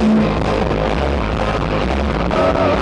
Oh, my God.